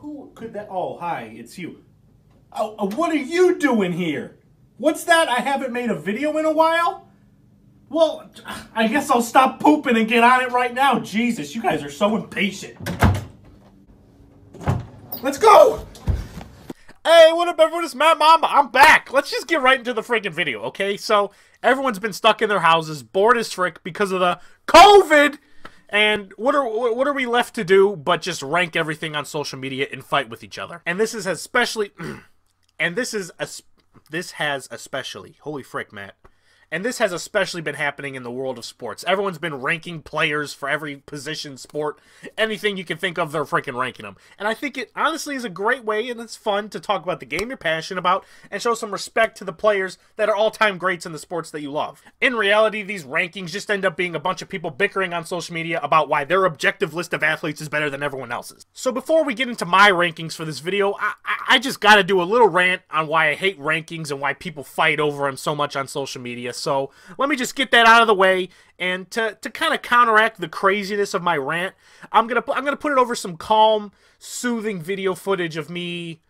who could that? Oh, hi, it's you. Oh, uh, what are you doing here? What's that? I haven't made a video in a while? Well, I guess I'll stop pooping and get on it right now. Jesus, you guys are so impatient. Let's go! Hey, what up, everyone? It's Matt Mamba. I'm back. Let's just get right into the freaking video, okay? So, everyone's been stuck in their houses, bored as frick because of the COVID. And what are what are we left to do but just rank everything on social media and fight with each other? And this is especially, and this is a, this has especially, holy frick, Matt, and this has especially been happening in the world of sports. Everyone's been ranking players for every position, sport, anything you can think of, they're freaking ranking them. And I think it honestly is a great way and it's fun to talk about the game you're passionate about and show some respect to the players that are all time greats in the sports that you love. In reality, these rankings just end up being a bunch of people bickering on social media about why their objective list of athletes is better than everyone else's. So before we get into my rankings for this video, I, I just gotta do a little rant on why I hate rankings and why people fight over them so much on social media. So let me just get that out of the way. And to, to kind of counteract the craziness of my rant, I'm gonna I'm gonna put it over some calm, soothing video footage of me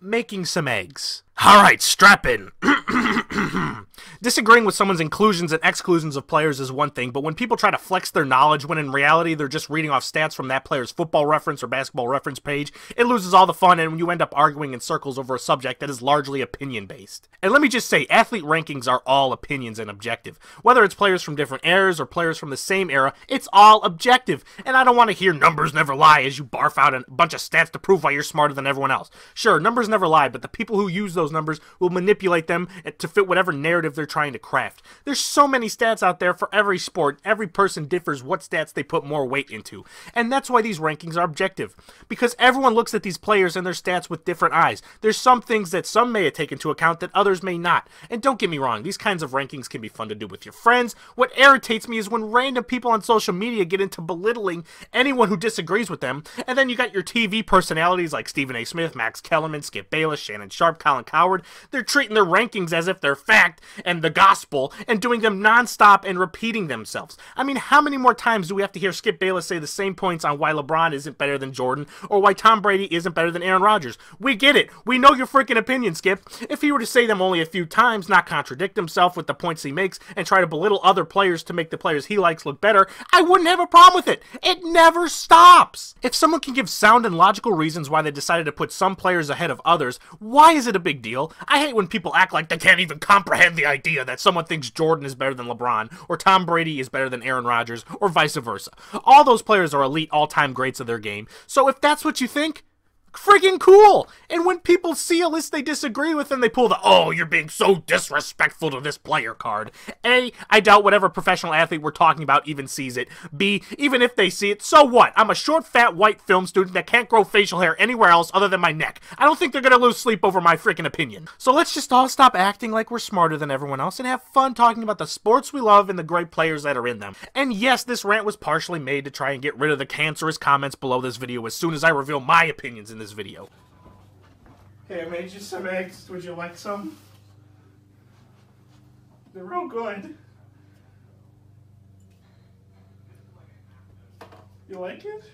making some eggs. All right, strap in. Disagreeing with someone's inclusions and exclusions of players is one thing, but when people try to flex their knowledge when in reality they're just reading off stats from that player's football reference or basketball reference page, it loses all the fun and you end up arguing in circles over a subject that is largely opinion based. And let me just say, athlete rankings are all opinions and objective. Whether it's players from different eras or players from the same era, it's all objective. And I don't want to hear numbers never lie as you barf out a bunch of stats to prove why you're smarter than everyone else. Sure, numbers never lie, but the people who use those numbers will manipulate them to fit whatever narrative they're trying to craft. There's so many stats out there for every sport. Every person differs what stats they put more weight into. And that's why these rankings are objective. Because everyone looks at these players and their stats with different eyes. There's some things that some may take into account that others may not. And don't get me wrong, these kinds of rankings can be fun to do with your friends. What irritates me is when random people on social media get into belittling anyone who disagrees with them. And then you got your TV personalities like Stephen A. Smith, Max Kellerman, Skip Bayless, Shannon Sharpe, Colin Cowherd. They're treating their rankings as if they're fact and the gospel and doing them nonstop and repeating themselves. I mean, how many more times do we have to hear Skip Bayless say the same points on why LeBron isn't better than Jordan or why Tom Brady isn't better than Aaron Rodgers? We get it. We know your freaking opinion, Skip. If he were to say them only a few times, not contradict himself with the points he makes, and try to belittle other players to make the players he likes look better, I wouldn't have a problem with it. It never stops. If someone can give sound and logical reasons why they decided to put some players ahead of others, why is it a big deal? I hate when people act like they can't even comprehend the idea that someone thinks Jordan is better than LeBron, or Tom Brady is better than Aaron Rodgers, or vice versa. All those players are elite all time greats of their game. So if that's what you think, friggin' cool. And when people see a list they disagree with, and they pull the, oh, you're being so disrespectful to this player card. A, I doubt whatever professional athlete we're talking about even sees it. B, even if they see it, so what? I'm a short, fat, white film student that can't grow facial hair anywhere else other than my neck. I don't think they're gonna lose sleep over my freaking opinion. So let's just all stop acting like we're smarter than everyone else and have fun talking about the sports we love and the great players that are in them. And yes, this rant was partially made to try and get rid of the cancerous comments below this video as soon as I reveal my opinions in this video. Hey, I made you some eggs. Would you like some? They're real good. You like it?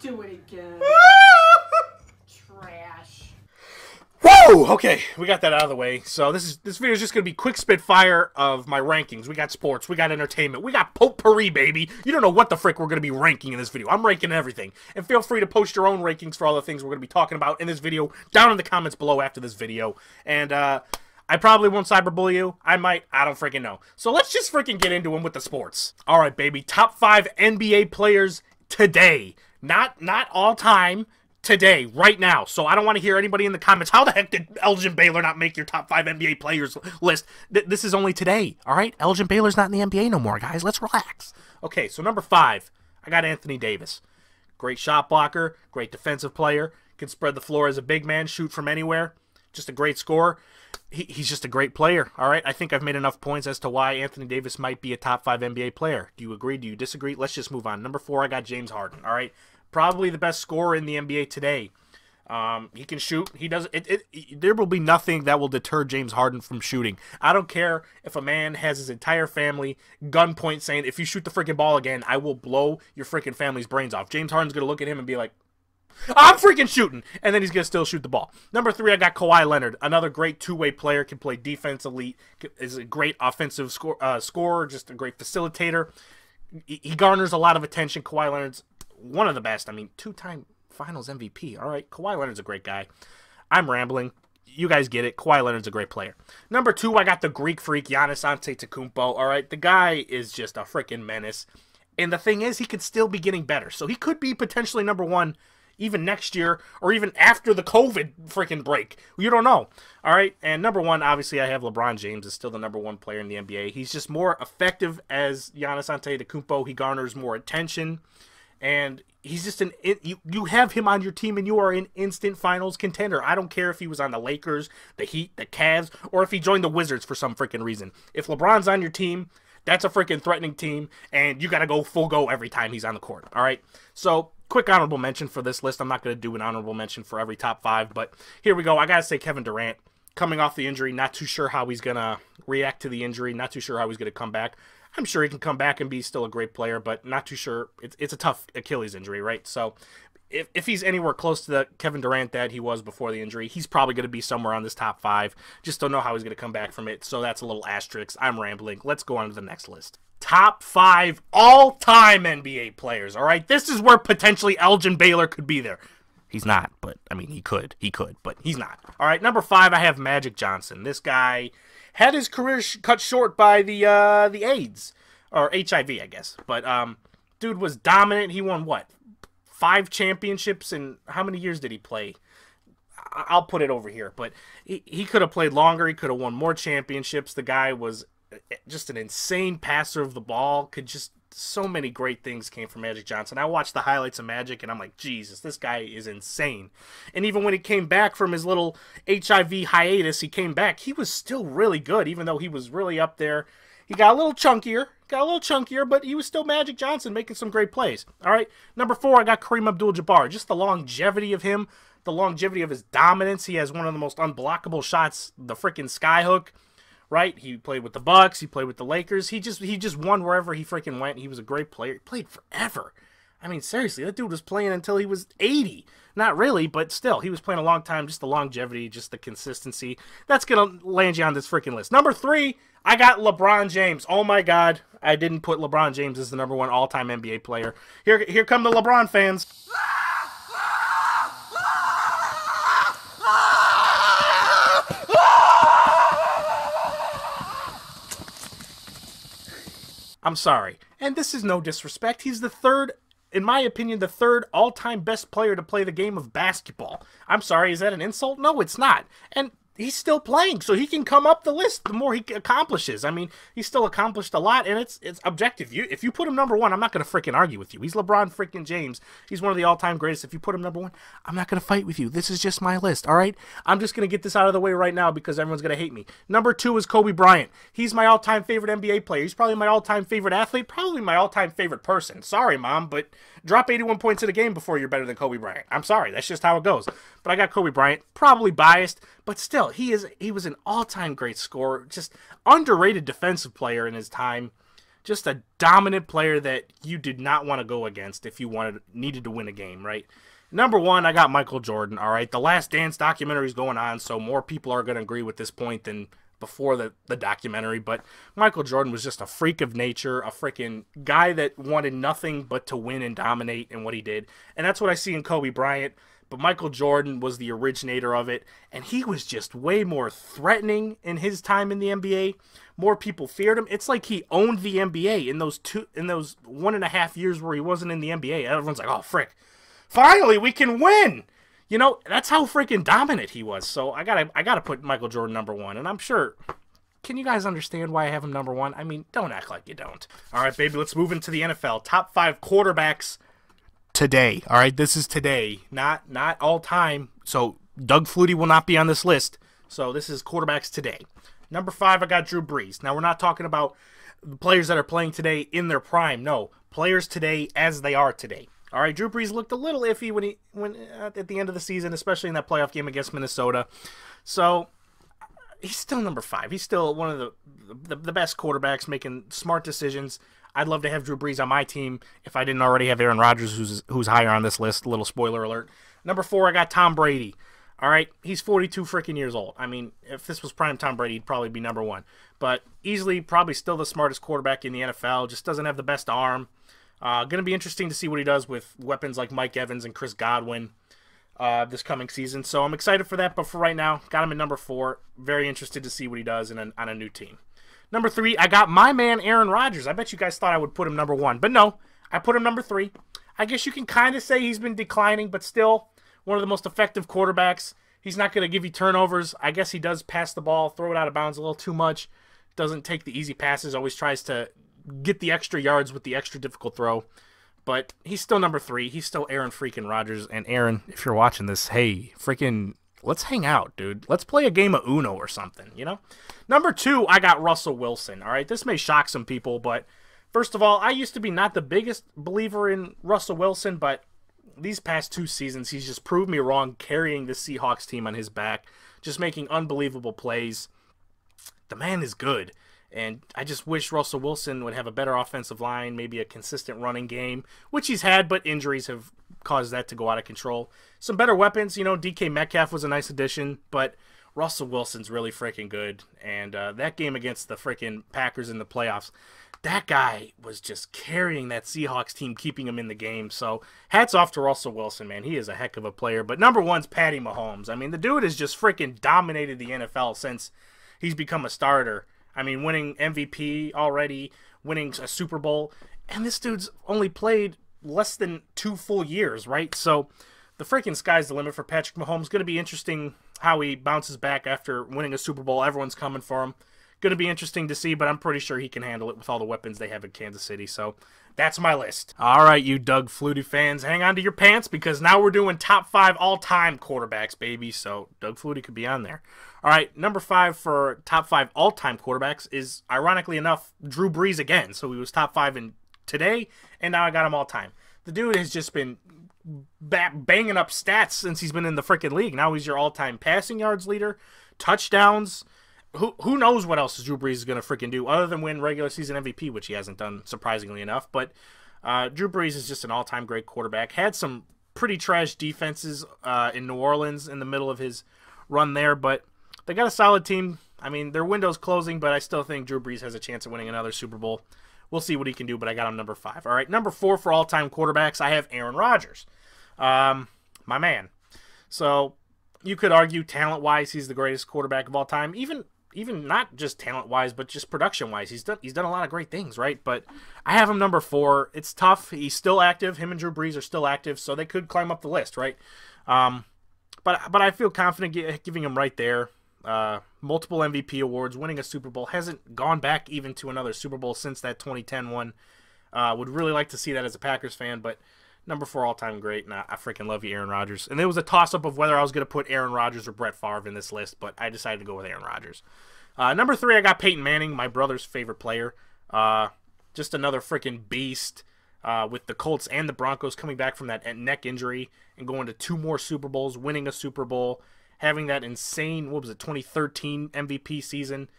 Do it again. Trash. Whoa! Okay, we got that out of the way. So this is this video is just gonna be quick spit fire of my rankings. We got sports, we got entertainment, we got potpourri, baby. You don't know what the frick we're gonna be ranking in this video. I'm ranking everything, and feel free to post your own rankings for all the things we're gonna be talking about in this video down in the comments below after this video. And uh, I probably won't cyberbully you. I might. I don't freaking know. So let's just freaking get into them with the sports. All right, baby. Top five NBA players today. Not not all time today, right now. So I don't want to hear anybody in the comments. How the heck did Elgin Baylor not make your top five NBA players list? Th this is only today, all right? Elgin Baylor's not in the NBA no more, guys. Let's relax. Okay, so number five, I got Anthony Davis. Great shot blocker, great defensive player, can spread the floor as a big man, shoot from anywhere. Just a great scorer. He, he's just a great player, all right? I think I've made enough points as to why Anthony Davis might be a top five NBA player. Do you agree? Do you disagree? Let's just move on. Number four, I got James Harden, all right? Probably the best scorer in the NBA today. Um, he can shoot. He does it, it, it. There will be nothing that will deter James Harden from shooting. I don't care if a man has his entire family gunpoint saying, "If you shoot the freaking ball again, I will blow your freaking family's brains off." James Harden's gonna look at him and be like, "I'm freaking shooting," and then he's gonna still shoot the ball. Number three, I got Kawhi Leonard, another great two-way player, can play defense elite, is a great offensive score, uh, scorer, just a great facilitator. He, he garners a lot of attention. Kawhi Leonard's one of the best. I mean, two-time Finals MVP. All right, Kawhi Leonard's a great guy. I'm rambling. You guys get it. Kawhi Leonard's a great player. Number two, I got the Greek freak Giannis Antetokounmpo. All right, the guy is just a freaking menace. And the thing is, he could still be getting better. So he could be potentially number one even next year or even after the COVID freaking break. You don't know. All right. And number one, obviously, I have LeBron James is still the number one player in the NBA. He's just more effective as Giannis Antetokounmpo. He garners more attention and he's just an you you have him on your team and you are an instant finals contender. I don't care if he was on the Lakers, the Heat, the Cavs, or if he joined the Wizards for some freaking reason. If LeBron's on your team, that's a freaking threatening team and you got to go full go every time he's on the court. All right? So, quick honorable mention for this list. I'm not going to do an honorable mention for every top 5, but here we go. I got to say Kevin Durant coming off the injury, not too sure how he's going to react to the injury, not too sure how he's going to come back. I'm sure he can come back and be still a great player, but not too sure. It's, it's a tough Achilles injury, right? So if, if he's anywhere close to the Kevin Durant that he was before the injury, he's probably going to be somewhere on this top five. Just don't know how he's going to come back from it. So that's a little asterisk. I'm rambling. Let's go on to the next list. Top five all time NBA players. All right. This is where potentially Elgin Baylor could be there. He's not, but I mean, he could. He could, but he's not. All right. Number five, I have Magic Johnson. This guy had his career sh- cut short by the uh, the AIDS or HIV, I guess. But um, dude was dominant. He won what five championships and how many years did he play? I'll put it over here, but he, he could have played longer. He could have won more championships. The guy was eh, just an insane passer of the ball. Could just so many great things came from Magic Johnson. I watched the highlights of Magic and I'm like, Jesus, this guy is insane. And even when he came back from his little HIV hiatus, he came back. He was still really good, even though he was really up there. He got a little chunkier, got a little chunkier, but he was still Magic Johnson making some great plays. All right, number four, I got Kareem Abdul-Jabbar. Just the longevity of him, the longevity of his dominance. He has one of the most unblockable shots, the freaking skyhook right? He played with the Bucks, he played with the Lakers. He just he just won wherever he freaking went. He was a great player. He played forever. I mean, seriously, that dude was playing until he was 80. Not really, but still, he was playing a long time. Just the longevity, just the consistency. That's gonna land you on this freaking list. Number three, I got LeBron James. Oh my God, I didn't put LeBron James as the number one all-time NBA player. Here, here come the LeBron fans. I'm sorry. And this is no disrespect. He's the third, in my opinion, the third all time best player to play the game of basketball. I'm sorry, is that an insult? No, it's not. And he's still playing, so he can come up the list the more he accomplishes. I mean, he's still accomplished a lot, and it's it's objective. You if you put him number one, I'm not gonna freaking argue with you. He's LeBron freaking James. He's one of the all-time greatest. If you put him number one, I'm not gonna fight with you. This is just my list, all right? I'm just gonna get this out of the way right now because everyone's gonna hate me. Number two is Kobe Bryant. He's my all-time favorite NBA player. He's probably my all-time favorite athlete. Probably my all-time favorite person. Sorry, mom, but drop 81 points in a game before you're better than Kobe Bryant. I'm sorry, that's just how it goes. But I got Kobe Bryant, probably biased, but still, he is he was an all-time great scorer, just underrated defensive player in his time. Just a dominant player that you did not want to go against if you wanted needed to win a game, right? Number one, I got Michael Jordan. All right, the Last Dance documentary is going on, so more people are going to agree with this point than before the, the documentary, but Michael Jordan was just a freak of nature, a freaking guy that wanted nothing but to win and dominate in what he did. And that's what I see in Kobe Bryant. But Michael Jordan was the originator of it, and he was just way more threatening in his time in the NBA. More people feared him. It's like he owned the NBA in those two in those one and a half years where he wasn't in the NBA. Everyone's like, "Oh, frick! Finally, we can win!" You know, that's how freaking dominant he was. So I gotta I gotta put Michael Jordan number one, and I'm sure. Can you guys understand why I have him number one? I mean, don't act like you don't. All right, baby, let's move into the NFL. Top five quarterbacks today. All right, this is today, not not all time. So Doug Flutie will not be on this list. So this is quarterbacks today. Number five, I got Drew Brees. Now we're not talking about the players that are playing today in their prime. No, players today as they are today. All right, Drew Brees looked a little iffy when he when at the end of the season, especially in that playoff game against Minnesota. So he's still number five. He's still one of the the, the best quarterbacks, making smart decisions. I'd love to have Drew Brees on my team if I didn't already have Aaron Rodgers, who's who's higher on this list. Little spoiler alert. Number four, I got Tom Brady. All right, he's 42 freaking years old. I mean, if this was prime Tom Brady, he'd probably be number one. But easily, probably still the smartest quarterback in the NFL. Just doesn't have the best arm. Uh, going to be interesting to see what he does with weapons like Mike Evans and Chris Godwin uh, this coming season. So I'm excited for that. But for right now, got him at number four. Very interested to see what he does in a, on a new team. Number three, I got my man Aaron Rodgers. I bet you guys thought I would put him number one, but no, I put him number three. I guess you can kind of say he's been declining, but still one of the most effective quarterbacks. He's not going to give you turnovers. I guess he does pass the ball, throw it out of bounds a little too much. Doesn't take the easy passes. Always tries to get the extra yards with the extra difficult throw. But he's still number three. He's still Aaron freaking Rodgers. And Aaron, if you're watching this, hey, freaking, let's hang out, dude. Let's play a game of Uno or something, you know? Number two, I got Russell Wilson. All right, this may shock some people, but first of all, I used to be not the biggest believer in Russell Wilson, but these past two seasons, he's just proved me wrong, carrying the Seahawks team on his back, just making unbelievable plays. The man is good. And I just wish Russell Wilson would have a better offensive line, maybe a consistent running game, which he's had, but injuries have caused that to go out of control. Some better weapons, you know, DK Metcalf was a nice addition, but Russell Wilson's really freaking good. And uh, that game against the freaking Packers in the playoffs, that guy was just carrying that Seahawks team, keeping them in the game. So hats off to Russell Wilson, man. He is a heck of a player. But number one's Patty Mahomes. I mean, the dude has just freaking dominated the NFL since he's become a starter. I mean, winning MVP already, winning a Super Bowl, and this dude's only played less than two full years, right? So the freaking sky's the limit for Patrick Mahomes. Going to be interesting how he bounces back after winning a Super Bowl. Everyone's coming for him. Going to be interesting to see, but I'm pretty sure he can handle it with all the weapons they have in Kansas City. So that's my list. All right, you Doug Flutie fans, hang on to your pants because now we're doing top five all-time quarterbacks, baby. So Doug Flutie could be on there. All right, number five for top five all-time quarterbacks is, ironically enough, Drew Brees again. So he was top five in today, and now I got him all-time. The dude has just been banging up stats since he's been in the freaking league. Now he's your all-time passing yards leader, touchdowns. Who who knows what else Drew Brees is gonna freaking do other than win regular season MVP, which he hasn't done surprisingly enough. But uh, Drew Brees is just an all-time great quarterback. Had some pretty trash defenses uh, in New Orleans in the middle of his run there, but they got a solid team. I mean, their window's closing, but I still think Drew Brees has a chance of winning another Super Bowl. We'll see what he can do, but I got him number five. All right, number four for all-time quarterbacks, I have Aaron Rodgers, um, my man. So you could argue talent-wise, he's the greatest quarterback of all time. Even even not just talent-wise, but just production-wise, he's done he's done a lot of great things, right? But I have him number four. It's tough. He's still active. Him and Drew Brees are still active, so they could climb up the list, right? Um, but but I feel confident giving him right there. Uh, multiple MVP awards, winning a Super Bowl, hasn't gone back even to another Super Bowl since that 2010 one. Uh, would really like to see that as a Packers fan, but number four all time great, and I, I freaking love you, Aaron Rodgers. And it was a toss up of whether I was going to put Aaron Rodgers or Brett Favre in this list, but I decided to go with Aaron Rodgers. Uh, number three, I got Peyton Manning, my brother's favorite player. Uh, just another freaking beast. Uh, with the Colts and the Broncos coming back from that neck injury and going to two more Super Bowls, winning a Super Bowl, having that insane what was it 2013 MVP season.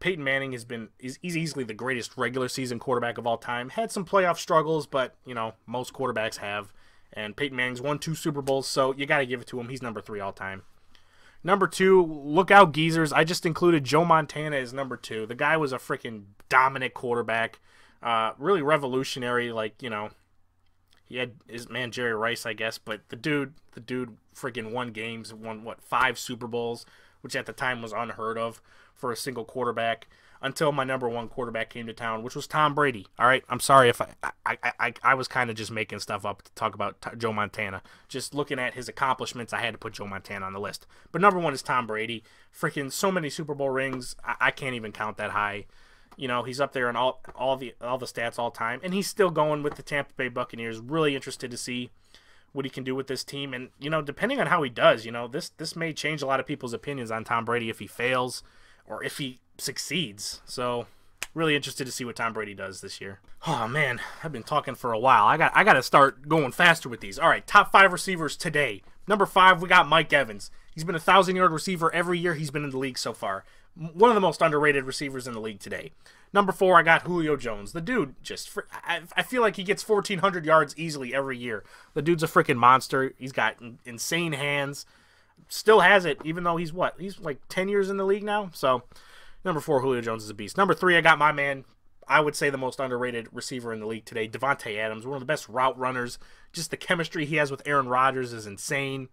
Peyton Manning has been is he's easily the greatest regular season quarterback of all time. Had some playoff struggles, but you know most quarterbacks have. And Peyton Manning's won two Super Bowls, so you got to give it to him. He's number three all time. Number two, look out, geezers. I just included Joe Montana as number two. The guy was a freaking dominant quarterback, uh, really revolutionary. Like you know, he had his man Jerry Rice, I guess, but the dude, the dude, freaking won games, won what five Super Bowls, which at the time was unheard of for a single quarterback. Until my number one quarterback came to town, which was Tom Brady. All right, I'm sorry if I I, I, I was kind of just making stuff up to talk about Joe Montana. Just looking at his accomplishments, I had to put Joe Montana on the list. But number one is Tom Brady. Freaking so many Super Bowl rings, I, I can't even count that high. You know, he's up there in all all the all the stats all time, and he's still going with the Tampa Bay Buccaneers. Really interested to see what he can do with this team, and you know, depending on how he does, you know, this this may change a lot of people's opinions on Tom Brady if he fails or if he succeeds. So Really interested to see what Tom Brady does this year. Oh man, I've been talking for a while. I got I got to start going faster with these. All right, top five receivers today. Number five, we got Mike Evans. He's been a thousand yard receiver every year he's been in the league so far. One of the most underrated receivers in the league today. Number four, I got Julio Jones. The dude just, I, I feel like he gets 1,400 yards easily every year. The dude's a freaking monster. He's got insane hands. Still has it, even though he's what? He's like 10 years in the league now. So, number four, Julio Jones is a beast. Number three, I got my man, I would say the most underrated receiver in the league today, Davante Adams, one of the best route runners. Just the chemistry he has with Aaron Rodgers is insane.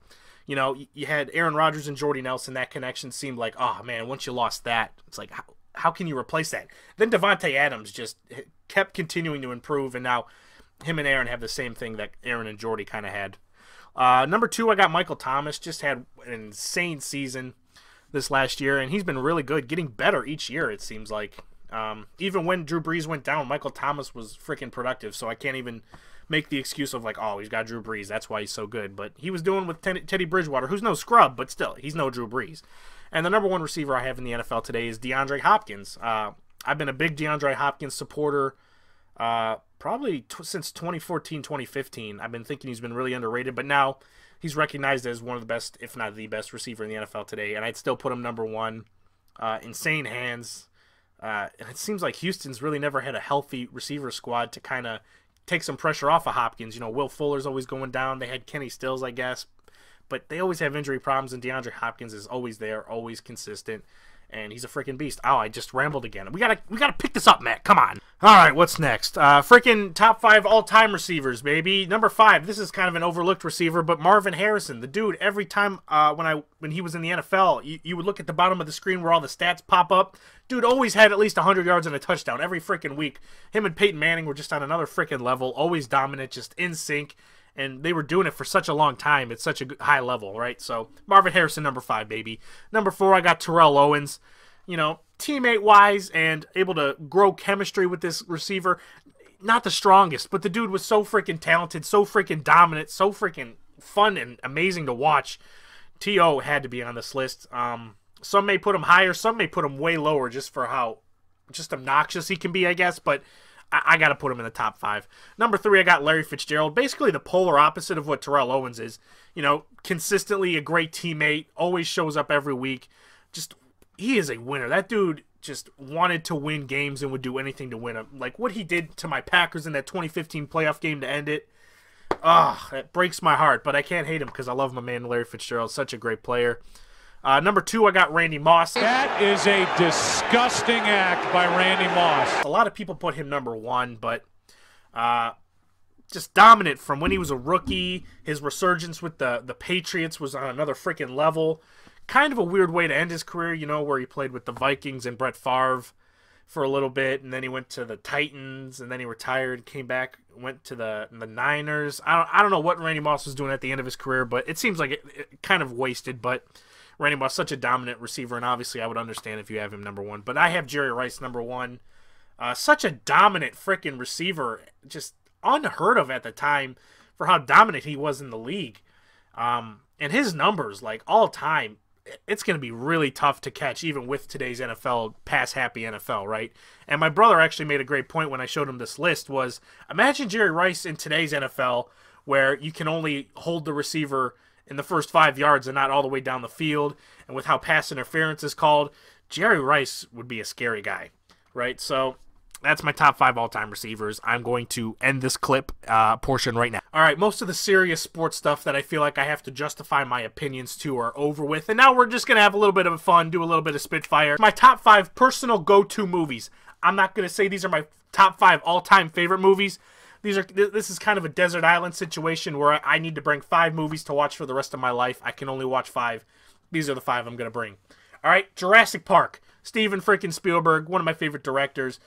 You know, you had Aaron Rodgers and Jordy Nelson. That connection seemed like, oh man, once you lost that, it's like, how, how can you replace that? Then Davante Adams just kept continuing to improve, and now him and Aaron have the same thing that Aaron and Jordy kind of had. Uh, number two, I got Michael Thomas. Just had an insane season this last year, and he's been really good, getting better each year. It seems like. Um, even when Drew Brees went down, Michael Thomas was freaking productive. So I can't even make the excuse of like, oh, he's got Drew Brees, that's why he's so good. But he was doing with Teddy Bridgewater, who's no scrub, but still, he's no Drew Brees. And the number one receiver I have in the NFL today is DeAndre Hopkins. Uh, I've been a big DeAndre Hopkins supporter uh, probably since 2014, 2015. I've been thinking he's been really underrated, but now he's recognized as one of the best, if not the best receiver in the NFL today. And I'd still put him number one. Uh, insane hands. Uh, and it seems like Houston's really never had a healthy receiver squad to kind of take some pressure off of Hopkins. You know, Will Fuller's always going down. They had Kenny Stills, I guess, but they always have injury problems, and DeAndre Hopkins is always there, always consistent and he's a freaking beast. Oh, I just rambled again. We gotta we gotta pick this up, Matt. Come on. All right, what's next? Uh, freaking top five all time receivers, baby. Number five. This is kind of an overlooked receiver, but Marvin Harrison, the dude. Every time uh, when I when he was in the NFL, you, you would look at the bottom of the screen where all the stats pop up. Dude always had at least 100 yards and a touchdown every freaking week. Him and Peyton Manning were just on another freaking level, always dominant, just in sync and they were doing it for such a long time at such a high level, right? So Marvin Harrison, number five, baby. Number four, I got Terrell Owens. You know, teammate wise and able to grow chemistry with this receiver. Not the strongest, but the dude was so freaking talented, so freaking dominant, so freaking fun and amazing to watch. T.O. had to be on this list. Um, some may put him higher, some may put him way lower just for how just obnoxious he can be, I guess. But I, I got to put him in the top five. Number three, I got Larry Fitzgerald. Basically, the polar opposite of what Terrell Owens is. You know, consistently a great teammate, always shows up every week. Just, he is a winner. That dude just wanted to win games and would do anything to win them. Like what he did to my Packers in that 2015 playoff game to end it. Oh, that breaks my heart, but I can't hate him because I love my man Larry Fitzgerald. Such a great player. Uh, number two, I got Randy Moss. That is a disgusting act by Randy Moss. A lot of people put him number one, but uh, just dominant from when he was a rookie. His resurgence with the, the Patriots was on another freaking level. Kind of a weird way to end his career, you know, where he played with the Vikings and Brett Favre for a little bit, and then he went to the Titans, and then he retired, came back, went to the the Niners. I don't I don't know what Randy Moss was doing at the end of his career, but it seems like it, it kind of wasted. But Randy Moss such a dominant receiver, and obviously I would understand if you have him number one. But I have Jerry Rice number one. Uh, such a dominant freaking receiver, just unheard of at the time for how dominant he was in the league. Um, and his numbers, like all time, it's going to be really tough to catch, even with today's NFL, pass happy NFL, right? And my brother actually made a great point when I showed him this list was imagine Jerry Rice in today's NFL where you can only hold the receiver – in the first five yards and not all the way down the field. And with how pass interference is called, Jerry Rice would be a scary guy, right? So that's my top five all-time receivers. I'm going to end this clip uh, portion right now. All right, most of the serious sports stuff that I feel like I have to justify my opinions to are over with, and now we're just gonna have a little bit of fun, do a little bit of spitfire. My top five personal go-to movies. I'm not gonna say these are my top five all-time favorite movies these are this is kind of a desert island situation where I need to bring five movies to watch for the rest of my life. I can only watch five. These are the five I'm gonna bring. All right, Jurassic Park. Steven freaking Spielberg, one of my favorite directors.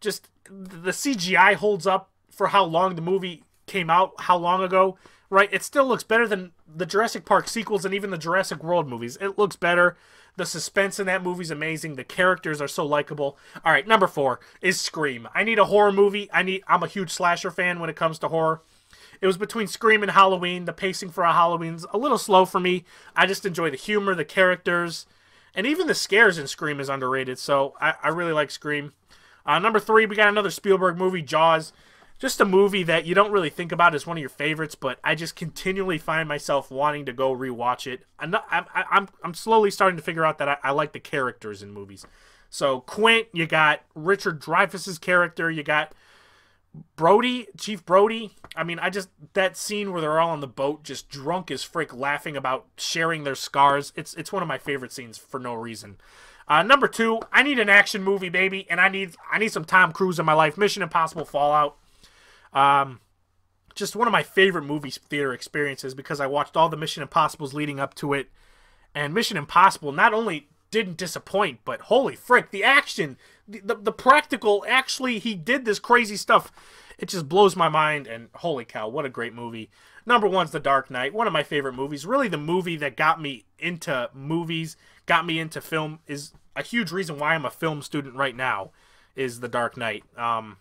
Just the CGI holds up for how long the movie came out, how long ago, right? It still looks better than the Jurassic Park sequels and even the Jurassic World movies. It looks better. The suspense in that movie is amazing. The characters are so likable. All right, number four is Scream. I need a horror movie. I need. I'm a huge slasher fan when it comes to horror. It was between Scream and Halloween. The pacing for a Halloween's a little slow for me. I just enjoy the humor, the characters, and even the scares in Scream is underrated. So I, I really like Scream. Uh, number three, we got another Spielberg movie, Jaws. Just a movie that you don't really think about as one of your favorites, but I just continually find myself wanting to go rewatch it. I'm not, I'm, I'm, I'm slowly starting to figure out that I, I like the characters in movies. So Quint, you got Richard Dreyfuss's character, you got Brody, Chief Brody. I mean, I just that scene where they're all on the boat, just drunk as frick, laughing about sharing their scars. It's it's one of my favorite scenes for no reason. Uh, number two, I need an action movie, baby, and I need I need some Tom Cruise in my life. Mission Impossible Fallout. Um, just one of my favorite movie theater experiences because I watched all the Mission Impossibles leading up to it, and Mission Impossible not only didn't disappoint, but holy frick, the action, the, the, the practical, actually, he did this crazy stuff. It just blows my mind, and holy cow, what a great movie. Number one's The Dark Knight, one of my favorite movies. Really, the movie that got me into movies, got me into film, is a huge reason why I'm a film student right now, is The Dark Knight. Um,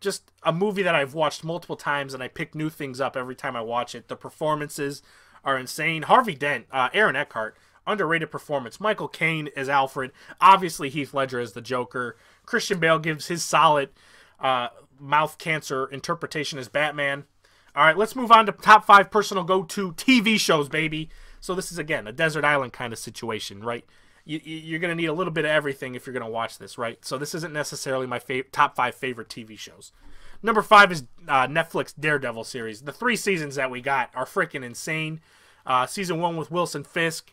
just a movie that I've watched multiple times, and I pick new things up every time I watch it. The performances are insane. Harvey Dent, uh, Aaron Eckhart, underrated performance. Michael Caine as Alfred, obviously Heath Ledger as the Joker. Christian Bale gives his solid uh, mouth cancer interpretation as Batman. All right, let's move on to top five personal go-to TV shows, baby. So this is again a desert island kind of situation, right? You, are going to need a little bit of everything if you're going to watch this, right? So this isn't necessarily my fav- top five favorite TV shows. Number five is uh, Netflix Daredevil series. The three seasons that we got are freaking insane. Uh, season one with Wilson Fisk,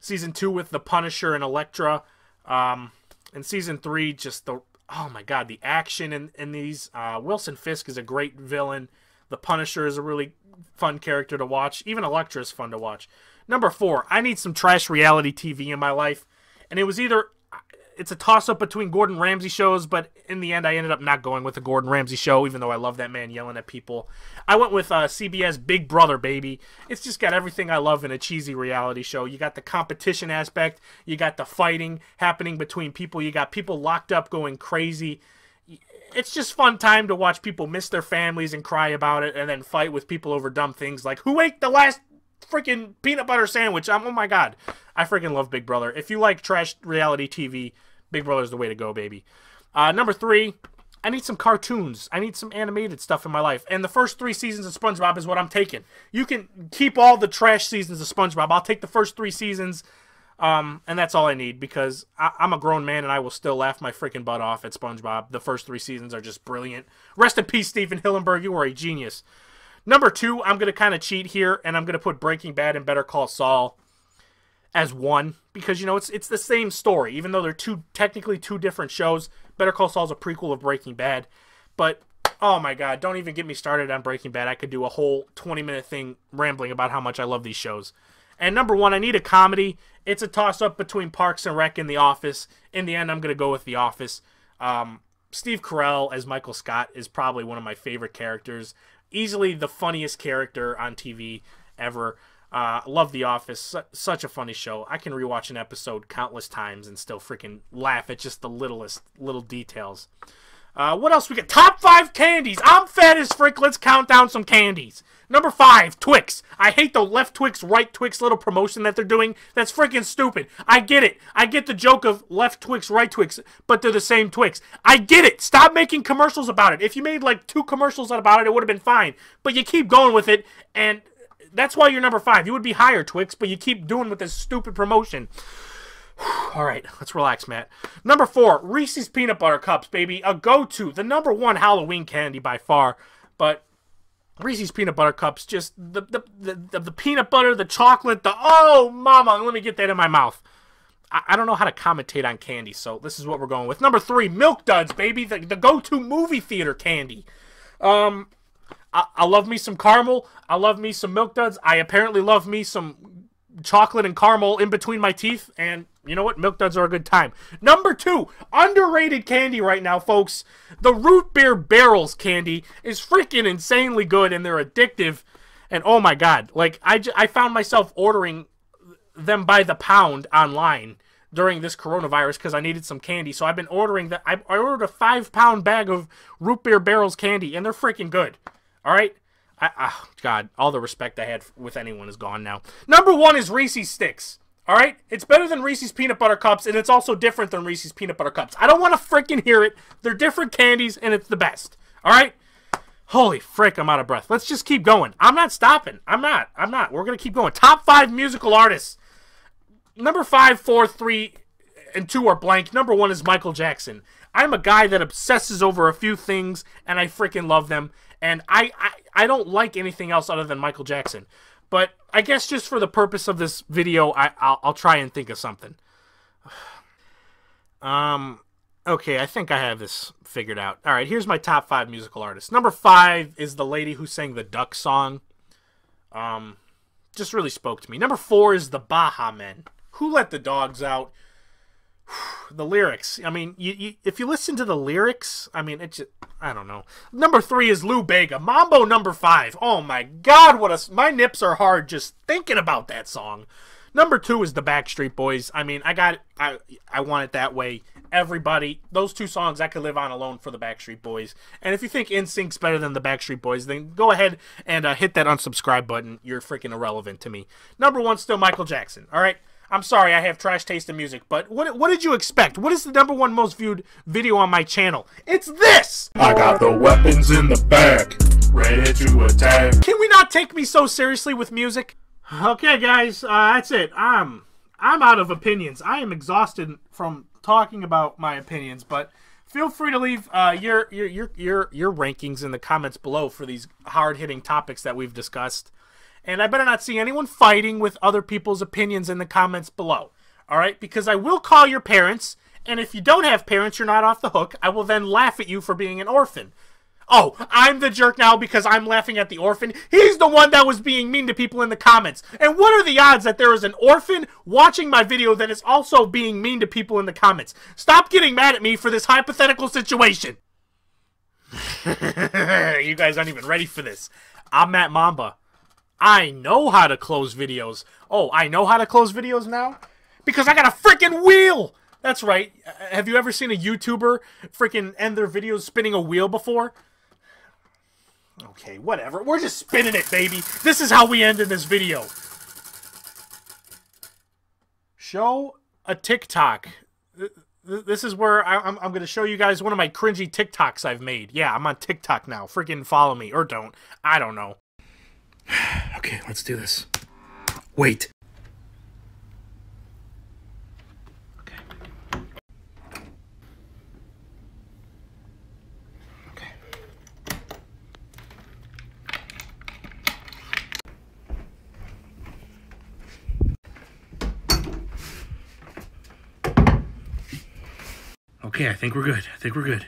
season two with the Punisher and Elektra, um, and season three just the oh my god the action in in these. Uh, Wilson Fisk is a great villain. The Punisher is a really fun character to watch. Even Elektra is fun to watch. Number four, I need some trash reality TV in my life, and it was either it's a toss up between Gordon Ramsay shows, but in the end, I ended up not going with the Gordon Ramsay show, even though I love that man yelling at people. I went with uh, CBS Big Brother, baby. It's just got everything I love in a cheesy reality show. You got the competition aspect, you got the fighting happening between people, you got people locked up going crazy. It's just fun time to watch people miss their families and cry about it, and then fight with people over dumb things like who ate the last freaking peanut butter sandwich. I'm, oh my god, I freaking love Big Brother. If you like trash reality TV, Big Brother's the way to go, baby. Uh, number three, I need some cartoons. I need some animated stuff in my life. And the first three seasons of SpongeBob is what I'm taking. You can keep all the trash seasons of SpongeBob. I'll take the first three seasons, um, and that's all I need because I- am a grown man and I will still laugh my freaking butt off at SpongeBob. The first three seasons are just brilliant. Rest in peace, Stephen Hillenburg. You were a genius. Number two, I'm going to kind of cheat here, and I'm going to put Breaking Bad and Better Call Saul as one because you know it's it's the same story, even though they're two technically two different shows. Better Call Saul is a prequel of Breaking Bad, but oh my god, don't even get me started on Breaking Bad. I could do a whole 20 minute thing rambling about how much I love these shows. And number one, I need a comedy. It's a toss up between Parks and Rec and The Office. In the end, I'm gonna go with The Office. Um, Steve Carell as Michael Scott is probably one of my favorite characters easily the funniest character on TV ever. Uh, love The Office. such a funny show. I can rewatch an episode countless times and still freaking laugh at just the littlest little details. Uh, what else we got? Top five candies. I'm fat as frick. Let's count down some candies. Number five, Twix. I hate the left Twix, right Twix little promotion that they're doing. That's freaking stupid. I get it. I get the joke of left Twix, right Twix, but they're the same Twix. I get it. Stop making commercials about it. If you made like two commercials about it, it would have been fine. But you keep going with it, and that's why you're number five. You would be higher, Twix, but you keep doing with this stupid promotion. All right, let's relax, Matt. Number four, Reese's Peanut Butter Cups, baby. A go to. The number one Halloween candy by far. But Reese's peanut butter cups, just the the, the the, peanut butter, the chocolate, the oh mama, let me get that in my mouth. I, I, don't know how to commentate on candy, so this is what we're going with. Number three, Milk Duds, baby, the, the go-to movie theater candy. Um, I, I love me some caramel. I love me some Milk Duds. I apparently love me some chocolate and caramel in between my teeth, and you know what? Milk duds are a good time. Number two, underrated candy right now, folks. The root beer barrels candy is freaking insanely good, and they're addictive. And oh my god, like I, j- I found myself ordering them by the pound online during this coronavirus because I needed some candy. So I've been ordering that. I, I ordered a five pound bag of root beer barrels candy, and they're freaking good. All right. I, oh God, all the respect I had with anyone is gone now. Number one is Reese's Sticks. All right? It's better than Reese's Peanut Butter Cups, and it's also different than Reese's Peanut Butter Cups. I don't want to freaking hear it. They're different candies, and it's the best. All right? Holy frick, I'm out of breath. Let's just keep going. I'm not stopping. I'm not. I'm not. We're going to keep going. Top five musical artists. Number five, four, three, and two are blank. Number one is Michael Jackson. I'm a guy that obsesses over a few things, and I freaking love them. And I, I, I don't like anything else other than Michael Jackson. But I guess just for the purpose of this video, I, I'll, I'll try and think of something. Um, okay, I think I have this figured out. All right, here's my top five musical artists. Number five is the lady who sang the Duck song. Um, just really spoke to me. Number four is the Baha Men. Who let the dogs out? the lyrics. I mean, you, you, if you listen to the lyrics, I mean, it's I don't know. Number three is Lou Bega. Mambo number five. Oh my God, what a my nips are hard just thinking about that song. Number two is the Backstreet Boys. I mean, I got I I want it that way. Everybody, those two songs I could live on alone for the Backstreet Boys. And if you think NSYNC's better than the Backstreet Boys, then go ahead and uh, hit that unsubscribe button. You're freaking irrelevant to me. Number one, still Michael Jackson. All right. I'm sorry, I have trash taste in music, but what what did you expect? What is the number one most viewed video on my channel? It's this! I got the weapons in the back, ready to attack. Can we not take me so seriously with music? Okay, guys, uh, that's it. I'm I'm out of opinions. I am exhausted from talking about my opinions, but feel free to leave uh, your, your your your your rankings in the comments below for these hard hitting topics that we've discussed. And I better not see anyone fighting with other people's opinions in the comments below. All right? Because I will call your parents, and if you don't have parents, you're not off the hook. I will then laugh at you for being an orphan. Oh, I'm the jerk now because I'm laughing at the orphan. He's the one that was being mean to people in the comments. And what are the odds that there is an orphan watching my video that is also being mean to people in the comments? Stop getting mad at me for this hypothetical situation. you guys aren't even ready for this. I'm Matt Mamba. I know how to close videos. Oh, I know how to close videos now? Because I got a freaking wheel! That's right. Uh, have you ever seen a YouTuber freaking end their videos spinning a wheel before? Okay, whatever. We're just spinning it, baby. This is how we end in this video. Show a TikTok. This is where I'm, I'm going to show you guys one of my cringy TikToks I've made. Yeah, I'm on TikTok now. Freaking follow me. Or don't. I don't know. okay, let's do this. Wait. Okay. Okay. Okay, I think we're good. I think we're good.